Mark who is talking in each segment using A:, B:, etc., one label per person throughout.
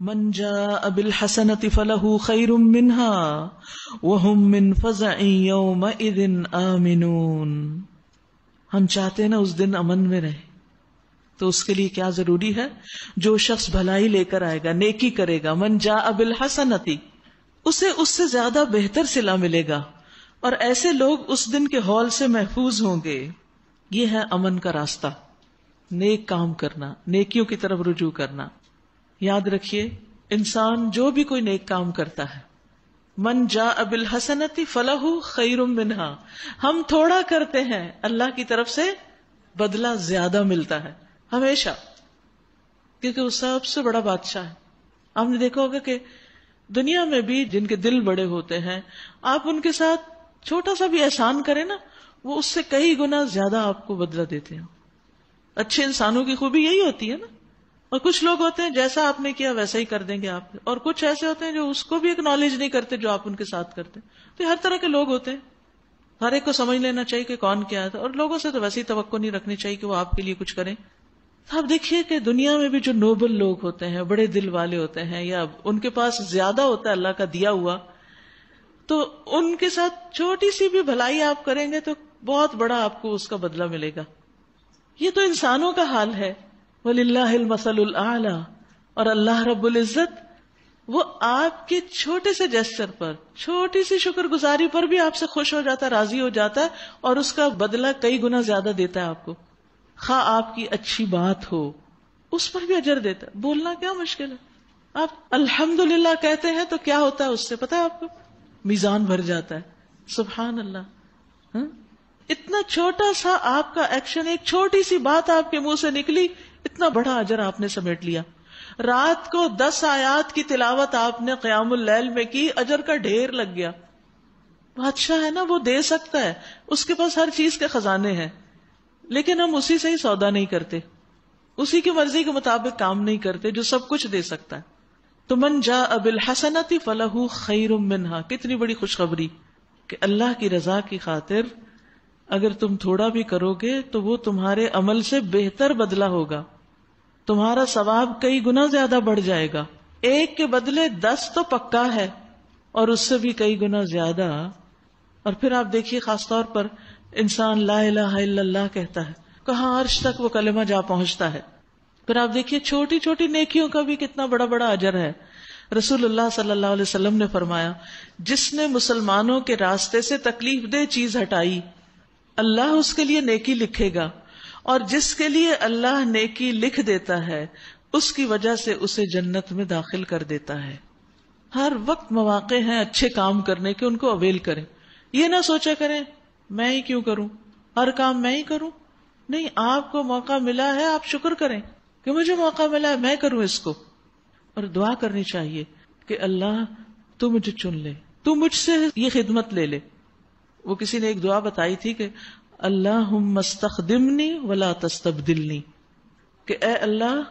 A: من جاء بالحسنة فله خير منها وهم من فزع يومئذ آمنون۔ ہم چاہتے ہیں نا اس دن امن میں رہے۔ تو اس کے لیے کیا ضروری ہے؟ جو شخص بھلائی لے کر آئے گا، نیکی کرے گا۔ من جا ابل حسنتی اسے اس سے زیادہ بہتر سلا ملے گا۔ اور ایسے لوگ اس دن کے ہال سے محفوظ ہوں گے۔ یہ ہے امن کا راستہ۔ نیک کام کرنا، نیکیوں کی طرف رجوع کرنا۔ یاد رکھیے، انسان جو بھی کوئی نیک کام کرتا ہے، من جا ابل حسنتی فلاح خیر منہا۔ ہم تھوڑا کرتے ہیں، اللہ کی طرف سے بدلہ زیادہ ملتا ہے، ہمیشہ۔ کیونکہ وہ سب سے بڑا بادشاہ ہے۔ آپ نے دیکھا ہوگا کہ دنیا میں بھی جن کے دل بڑے ہوتے ہیں، آپ ان کے ساتھ چھوٹا سا بھی احسان کریں نا، وہ اس سے کئی گنا زیادہ آپ کو بدلا دیتے ہیں۔ اچھے انسانوں کی خوبی یہی ہوتی ہے نا۔ اور کچھ لوگ ہوتے ہیں جیسا آپ نے کیا ویسا ہی کر دیں گے آپ۔ اور کچھ ایسے ہوتے ہیں جو اس کو بھی اکنالج نہیں کرتے جو آپ ان کے ساتھ کرتے تو ہر طرح کے لوگ ہوتے ہیں۔ ہر ایک کو سمجھ لینا چاہیے کہ کون کیا ہے اور لوگوں سے تو ویسی توقع نہیں رکھنی چاہیے کہ وہ آپ کے لیے کچھ کریں۔ آپ دیکھیے کہ دنیا میں بھی جو نوبل لوگ ہوتے ہیں، بڑے دل والے ہوتے ہیں یا ان کے پاس زیادہ ہوتا ہے اللہ کا دیا ہوا، تو ان کے ساتھ چھوٹی سی بھی بھلائی آپ کریں گے تو بہت بڑا آپ کو اس کا بدلہ ملے گا۔ یہ تو انسانوں کا حال ہے۔ ولی اللہ مسل اور اللہ رب العزت وہ آپ کے چھوٹے سے جسچر پر، چھوٹی سی شکر گزاری پر بھی آپ سے خوش ہو جاتا ہے راضی ہو جاتا ہے اور اس کا بدلہ کئی گنا زیادہ دیتا ہے آپ کو۔ خواہ آپ کی اچھی بات ہو، اس پر بھی اجر دیتا ہے۔ بولنا کیا مشکل ہے؟ آپ الحمد للہ کہتے ہیں تو کیا ہوتا ہے اس سے؟ پتا ہے آپ کو؟ میزان بھر جاتا ہے۔ سبحان اللہ۔ ہاں؟ اتنا چھوٹا سا آپ کا ایکشن ایک چھوٹی سی بات آپ کے منہ سے نکلی اتنا بڑا اجر آپ نے سمیٹ لیا۔ رات کو دس آیات کی تلاوت آپ نے قیام اللیل میں کی، اجر کا ڈھیر لگ گیا۔ بادشاہ ہے نا، وہ دے سکتا ہے۔ اس کے پاس ہر چیز کے خزانے ہیں۔ لیکن ہم اسی سے ہی سودا نہیں کرتے۔ اسی کی مرضی کے مطابق کام نہیں کرتے جو سب کچھ دے سکتا ہے۔ تو من جا اب الحسنتی فلاح خیر منہا۔ کتنی بڑی خوشخبری کہ اللہ کی رضا کی خاطر اگر تم تھوڑا بھی کرو گے تو وہ تمہارے عمل سے بہتر بدلا ہوگا۔ تمہارا ثواب کئی گنا زیادہ بڑھ جائے گا۔ ایک کے بدلے دس تو پکا ہے اور اس سے بھی کئی گنا زیادہ۔ اور پھر آپ دیکھیے خاص طور پر انسان لا الہ الا اللہ کہتا ہے۔ کہاں عرش تک وہ کلمہ جا پہنچتا ہے۔ پھر آپ دیکھیے چھوٹی چھوٹی نیکیوں کا بھی کتنا بڑا بڑا اجر ہے۔ رسول اللہ صلی اللہ علیہ وسلم نے فرمایا، جس نے مسلمانوں کے راستے سے تکلیف دہ چیز ہٹائی اللہ اس کے لیے نیکی لکھے گا اور جس کے لیے اللہ نیکی لکھ دیتا ہے، اس کی وجہ سے اسے جنت میں داخل کر دیتا ہے۔ ہر وقت مواقع ہیں اچھے کام کرنے کے، ان کو اویل کریں۔ یہ نہ سوچا کریں، میں ہی کیوں کروں؟ ہر کام میں ہی کروں؟ نہیں، آپ کو موقع ملا ہے، آپ شکر کریں کہ مجھے موقع ملا ہے، میں کروں اس کو۔ اور دعا کرنی چاہیے کہ اللہ، تو مجھے چن لے، تو مجھ سے یہ خدمت لے لے۔ وہ کسی نے ایک دعا بتائی تھی کہ اللہ مستخدمنی ولا تستبدلنی کہ اے اللہ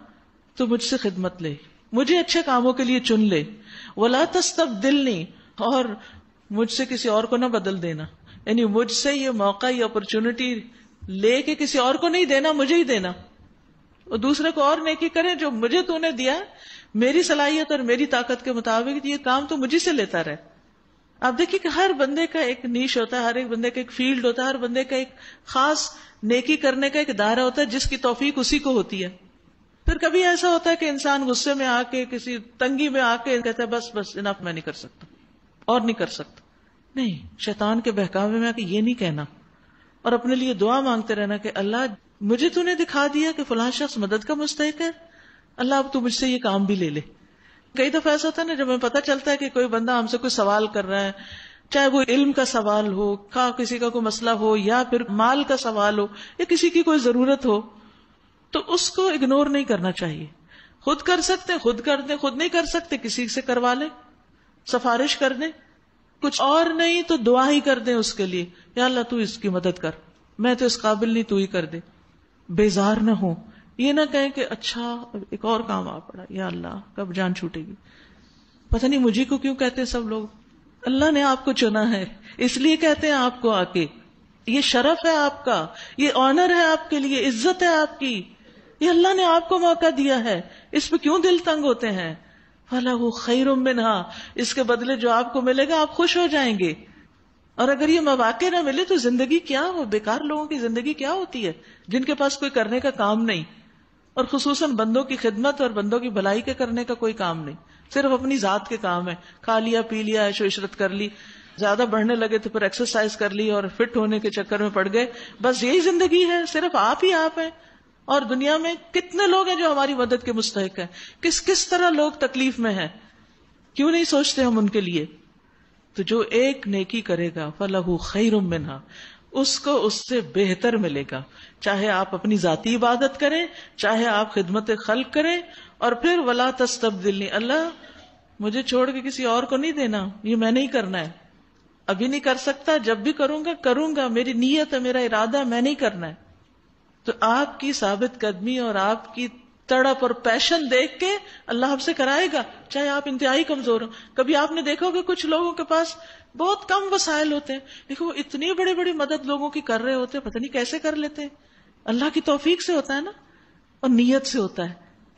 A: تو مجھ سے خدمت لے، مجھے اچھے کاموں کے لیے چن لے، ولا تستبدلنی اور مجھ سے کسی اور کو نہ بدل دینا۔ یعنی مجھ سے یہ موقع، یہ اپرچونٹی لے کے کسی اور کو نہیں دینا، مجھے ہی دینا۔ اور دوسرے کو اور نیکی کرے جو مجھے تو نے دیا، میری صلاحیت اور میری طاقت کے مطابق یہ کام تو مجھے سے لیتا رہے۔ آپ دیکھیے کہ ہر بندے کا ایک نیش ہوتا ہے، ہر ایک بندے کا ایک فیلڈ ہوتا ہے، ہر بندے کا ایک خاص نیکی کرنے کا ایک دائرہ ہوتا ہے جس کی توفیق اسی کو ہوتی ہے۔ پھر کبھی ایسا ہوتا ہے کہ انسان غصے میں آ کے، کسی تنگی میں آ کے کہتا ہے، بس بس انف میں نہیں کر سکتا۔ اور نہیں کر سکتا۔ نہیں، شیطان کے بہکاوے میں آ کے یہ نہیں کہنا۔ اور اپنے لیے دعا مانگتے رہنا کہ اللہ، مجھے تو نے دکھا دیا کہ فلاں شخص مدد کا مستحق ہے، اللہ اب تو مجھ سے یہ کام بھی لے لے۔ کئی دفعہ ایسا ہوتا ہے نا، جب ہمیں پتا چلتا ہے کہ کوئی بندہ ہم سے کوئی سوال کر رہا ہے، چاہے وہ علم کا سوال ہو، کا کسی کا کوئی مسئلہ ہو، یا پھر مال کا سوال ہو، یا کسی کی کوئی ضرورت ہو، تو اس کو اگنور نہیں کرنا چاہیے۔ خود کر سکتے، خود کر دیں، خود نہیں کر سکتے، کسی سے کروا لیں، سفارش کر دیں۔ کچھ اور نہیں تو دعا ہی کر دیں اس کے لیے۔ یا اللہ تو اس کی مدد کر، میں تو اس قابل نہیں تو ہی کر دے بیزار نہ ہو یہ نہ کہیں کہ اچھا ایک اور کام آ پڑا، یا اللہ، کب جان چھوٹے گی۔ پتہ نہیں مجھے کو کیوں کہتے سب لوگ؟ اللہ نے آپ کو چنا ہے، اس لیے کہتے ہیں آپ کو آ کے یہ شرف ہے آپ کا، یہ آنر ہے آپ کے لیے، عزت ہے آپ کی۔ یہ اللہ نے آپ کو موقع دیا ہے، اس پہ کیوں دل تنگ ہوتے ہیں؟ فلا وہ خیر منہا اس کے بدلے جو آپ کو ملے گا، آپ خوش ہو جائیں گے۔ اور اگر یہ مواقع نہ ملے تو زندگی کیا ہو؟ بیکار لوگوں کی زندگی کیا ہوتی ہے؟ جن کے پاس کوئی کرنے کا کام نہیں۔ اور خصوصاً بندوں کی خدمت اور بندوں کی بھلائی کے کرنے کا کوئی کام نہیں۔ صرف اپنی ذات کے کام ہے۔ کھا لیا، پی لیا عشو عشرت کر لی۔ زیادہ بڑھنے لگے تو پھر ایکسرسائز کر لی اور فٹ ہونے کے چکر میں پڑ گئے۔ بس یہی زندگی ہے، صرف آپ ہی آپ ہیں۔ اور دنیا میں کتنے لوگ ہیں جو ہماری مدد کے مستحق ہیں۔ کس کس طرح لوگ تکلیف میں ہیں۔ کیوں نہیں سوچتے ہم ان کے لیے؟ تو جو ایک نیکی کرے گا فلاح خیر منہا اس کو اس سے بہتر ملے گا۔ چاہے آپ اپنی ذاتی عبادت کریں، چاہے آپ خدمت خلق کریں، اور پھر ولا تستبدل اللہ، مجھے چھوڑ کے کسی اور کو نہیں دینا، یہ میں نہیں کرنا ہے۔ ابھی نہیں کر سکتا، جب بھی کروں گا کروں گا، میری نیت ہے، میرا ارادہ میں نہیں کرنا ہے۔ تو آپ کی ثابت قدمی اور آپ کی تڑپ اور پیشن دیکھ کے اللہ آپ سے کرائے گا، چاہے آپ انتہائی کمزور ہو کبھی آپ نے دیکھو کہ کچھ لوگوں کے پاس بہت کم وسائل ہوتے ہیں۔ دیکھو، اتنی بڑی بڑی مدد لوگوں کی کر رہے ہوتے ہیں، پتہ نہیں کیسے کر لیتے ہیں۔ اللہ کی توفیق سے ہوتا ہے نا، اور نیت سے ہوتا ہے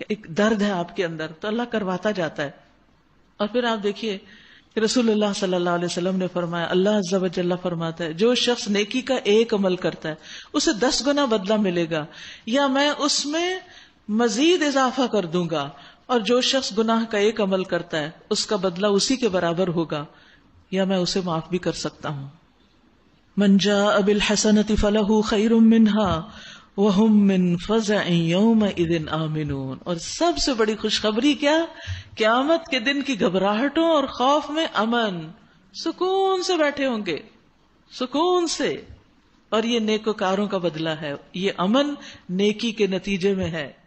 A: ایک درد ہے آپ کے اندر، تو اللہ کرواتا جاتا ہے۔ اور پھر آپ دیکھیے رسول اللہ صلی اللہ علیہ وسلم نے فرمایا، اللہ عزب جل فرماتا ہے، جو شخص نیکی کا ایک عمل کرتا ہے، اسے دس گنا بدلہ ملے گا۔ یا میں اس میں مزید اضافہ کر دوں گا اور جو شخص گناہ کا ایک عمل کرتا ہے، اس کا بدلہ اسی کے برابر ہوگا، یا میں اسے معاف بھی کر سکتا ہوں۔ منجا اب الحسنتی فلاح خیر منہا من فضا یوم ادن آمنون۔ اور سب سے بڑی خوشخبری کیا؟ قیامت کے دن کی گھبراہٹوں اور خوف میں امن۔ سکون سے بیٹھے ہوں گے۔ سکون سے۔ اور یہ نیکوکاروں کا بدلہ ہے۔ یہ امن نیکی کے نتیجے میں ہے۔